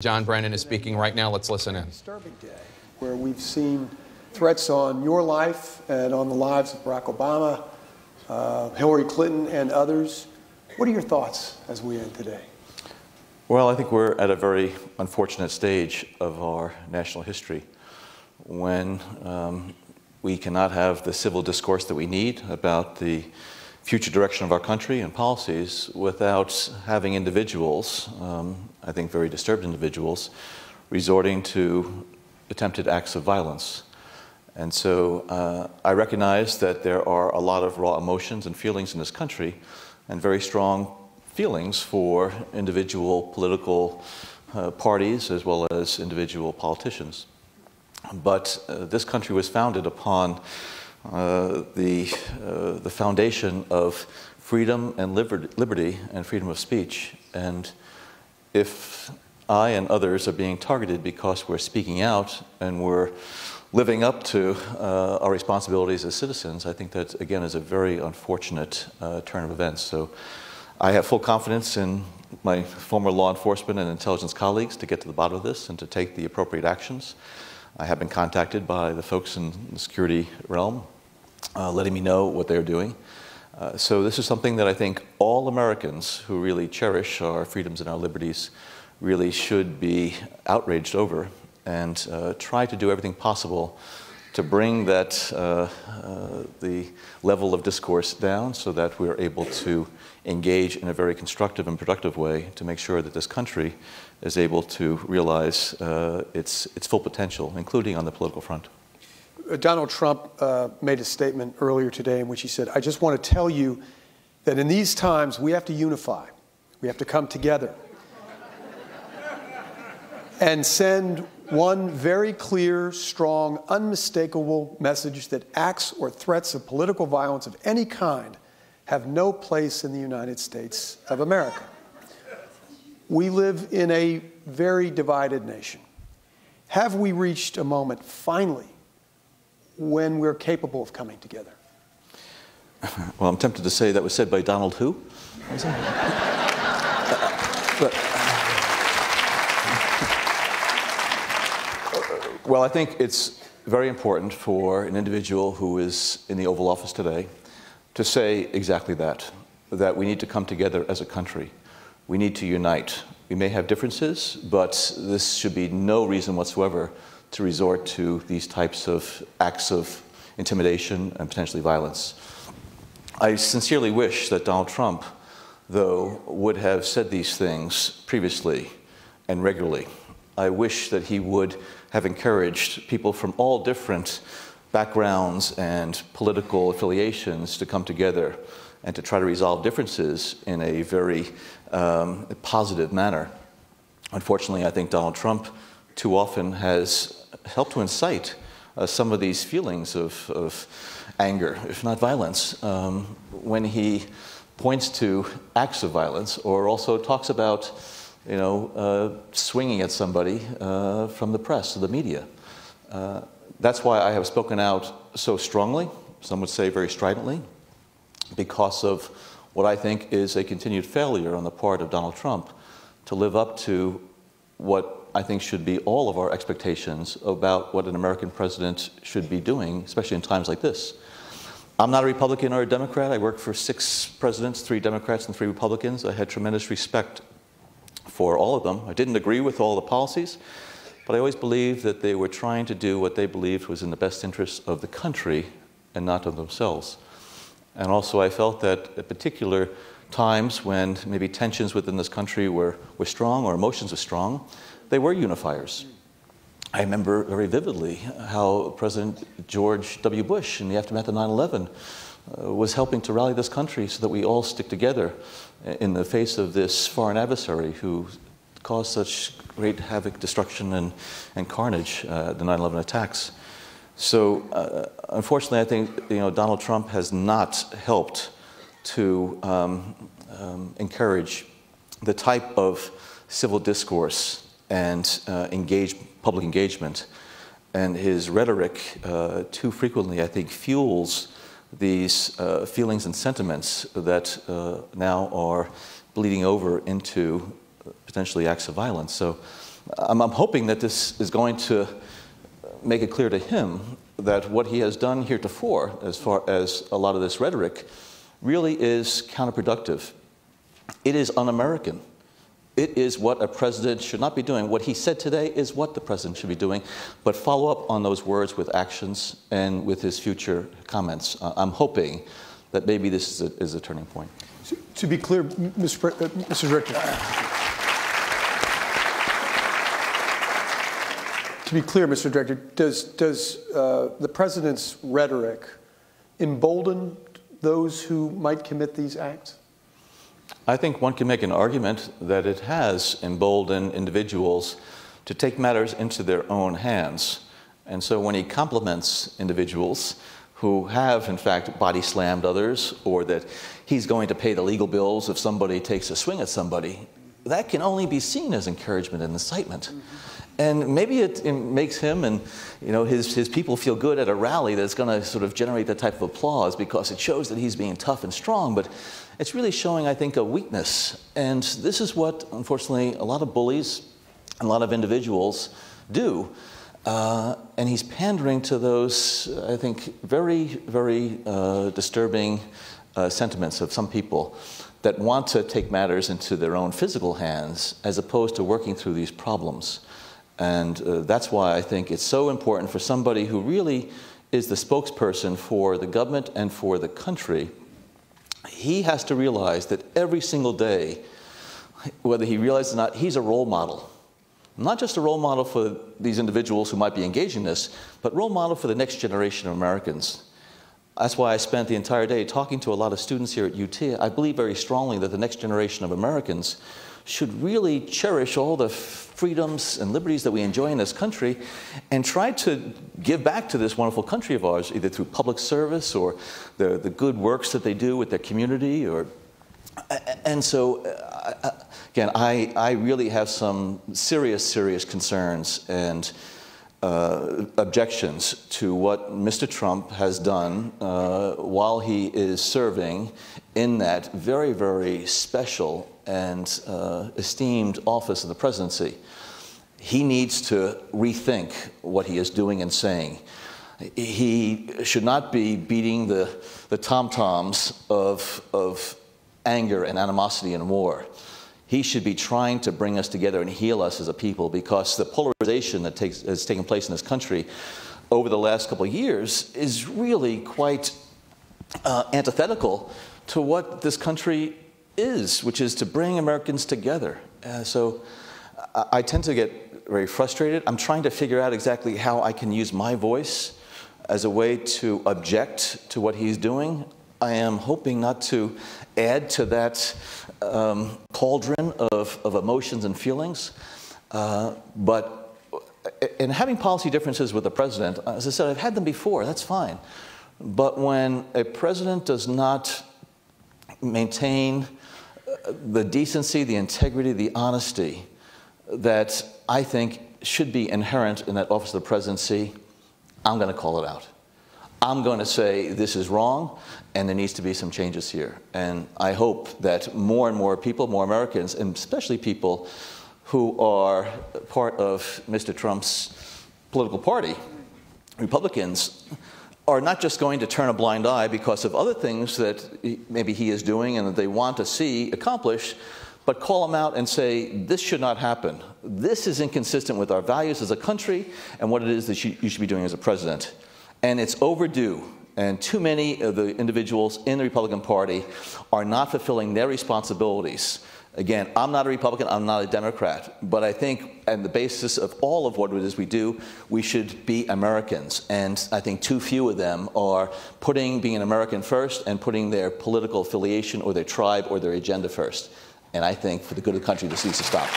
John Brennan is speaking right now. Let's listen in. Disturbing day where we've seen threats on your life and on the lives of Barack Obama, uh, Hillary Clinton, and others. What are your thoughts as we end today? Well, I think we're at a very unfortunate stage of our national history when um, we cannot have the civil discourse that we need about the future direction of our country and policies without having individuals, um, I think very disturbed individuals, resorting to attempted acts of violence. And so uh, I recognize that there are a lot of raw emotions and feelings in this country and very strong feelings for individual political uh, parties as well as individual politicians. But uh, this country was founded upon uh, the, uh, the foundation of freedom and liber liberty and freedom of speech. And if I and others are being targeted because we're speaking out and we're living up to uh, our responsibilities as citizens, I think that, again, is a very unfortunate uh, turn of events. So I have full confidence in my former law enforcement and intelligence colleagues to get to the bottom of this and to take the appropriate actions. I have been contacted by the folks in the security realm uh, letting me know what they're doing. Uh, so this is something that I think all Americans who really cherish our freedoms and our liberties really should be outraged over and uh, try to do everything possible to bring that uh, uh, the level of discourse down so that we're able to engage in a very constructive and productive way to make sure that this country is able to realize uh, its, its full potential, including on the political front. Uh, Donald Trump uh, made a statement earlier today in which he said, I just want to tell you that in these times we have to unify, we have to come together and send one very clear, strong, unmistakable message that acts or threats of political violence of any kind have no place in the United States of America. We live in a very divided nation. Have we reached a moment, finally, when we're capable of coming together? Well, I'm tempted to say that was said by Donald who? but, well, I think it's very important for an individual who is in the Oval Office today to say exactly that, that we need to come together as a country. We need to unite. We may have differences, but this should be no reason whatsoever to resort to these types of acts of intimidation and potentially violence. I sincerely wish that Donald Trump, though, would have said these things previously and regularly. I wish that he would have encouraged people from all different backgrounds and political affiliations to come together and to try to resolve differences in a very um, positive manner. Unfortunately, I think Donald Trump too often has helped to incite uh, some of these feelings of, of, anger, if not violence, um, when he points to acts of violence or also talks about you know, uh, swinging at somebody uh, from the press or the media. Uh, that's why I have spoken out so strongly, some would say very stridently, because of what I think is a continued failure on the part of Donald Trump to live up to what I think should be all of our expectations about what an American president should be doing, especially in times like this. I'm not a Republican or a Democrat. I worked for six presidents, three Democrats and three Republicans. I had tremendous respect for all of them. I didn't agree with all the policies, but I always believed that they were trying to do what they believed was in the best interest of the country and not of themselves. And also, I felt that at particular times when maybe tensions within this country were, were strong or emotions were strong, they were unifiers. I remember very vividly how President George W. Bush, in the aftermath of 9 11, uh, was helping to rally this country so that we all stick together in the face of this foreign adversary who caused such great havoc, destruction, and, and carnage, uh, the 9 11 attacks. So, uh, unfortunately, I think you know, Donald Trump has not helped to um, um, encourage the type of civil discourse and uh, engage, public engagement. And his rhetoric, uh, too frequently, I think, fuels these uh, feelings and sentiments that uh, now are bleeding over into potentially acts of violence. So I'm, I'm hoping that this is going to make it clear to him that what he has done heretofore, as far as a lot of this rhetoric, really is counterproductive. It is un American. It is what a president should not be doing. What he said today is what the president should be doing, but follow up on those words with actions and with his future comments. Uh, I'm hoping that maybe this is a, is a turning point. To be clear, Mr. Pre- uh, Mr. Director, to be clear, Mr. Director, does, does uh, the president's rhetoric embolden those who might commit these acts? I think one can make an argument that it has emboldened individuals to take matters into their own hands. And so when he compliments individuals who have, in fact, body slammed others, or that he's going to pay the legal bills if somebody takes a swing at somebody, that can only be seen as encouragement and incitement. Mm-hmm. And maybe it, it, makes him and you know, his, his people feel good at a rally that's going to sort of generate that type of applause because it shows that he's being tough and strong. But it's really showing, I think, a weakness. And this is what, unfortunately, a lot of bullies and a lot of individuals do. Uh, and he's pandering to those, I think, very, very uh, disturbing uh, sentiments of some people that want to take matters into their own physical hands as opposed to working through these problems. And uh, that's why I think it's so important for somebody who really is the spokesperson for the government and for the country. He has to realize that every single day, whether he realizes or not, he's a role model. Not just a role model for these individuals who might be engaged in this, but role model for the next generation of Americans. That's why I spent the entire day talking to a lot of students here at UT. I believe very strongly that the next generation of Americans should really cherish all the freedoms and liberties that we enjoy in this country and try to give back to this wonderful country of ours, either through public service or the, the good works that they do with their community. Or, and so, uh, again, I, I really have some serious, serious concerns and uh, objections to what Mr. Trump has done uh, while he is serving in that very, very special and uh, esteemed office of the presidency. He needs to rethink what he is doing and saying. He should not be beating the, the tom toms of, of anger and animosity and war. He should be trying to bring us together and heal us as a people because the polarization that takes, has taken place in this country over the last couple of years is really quite uh, antithetical to what this country is, which is to bring Americans together. Uh, so I, I tend to get very frustrated. I'm trying to figure out exactly how I can use my voice as a way to object to what he's doing. I am hoping not to add to that um, cauldron of, of emotions and feelings. Uh, but in having policy differences with the president, as I said, I've had them before, that's fine. But when a president does not maintain uh, the decency, the integrity, the honesty that I think should be inherent in that office of the presidency, I'm going to call it out. I'm going to say this is wrong and there needs to be some changes here. And I hope that more and more people, more Americans, and especially people who are part of Mr. Trump's political party, Republicans, are not just going to turn a blind eye because of other things that maybe he is doing and that they want to see accomplished, but call him out and say, this should not happen. This is inconsistent with our values as a country and what it is that you should be doing as a president and it's overdue. And too many of the individuals in the Republican Party are not fulfilling their responsibilities. Again, I'm not a Republican, I'm not a Democrat, but I think, on the basis of all of what it is we do, we should be Americans. And I think too few of them are putting being an American first and putting their political affiliation or their tribe or their agenda first. And I think for the good of the country, this needs to stop.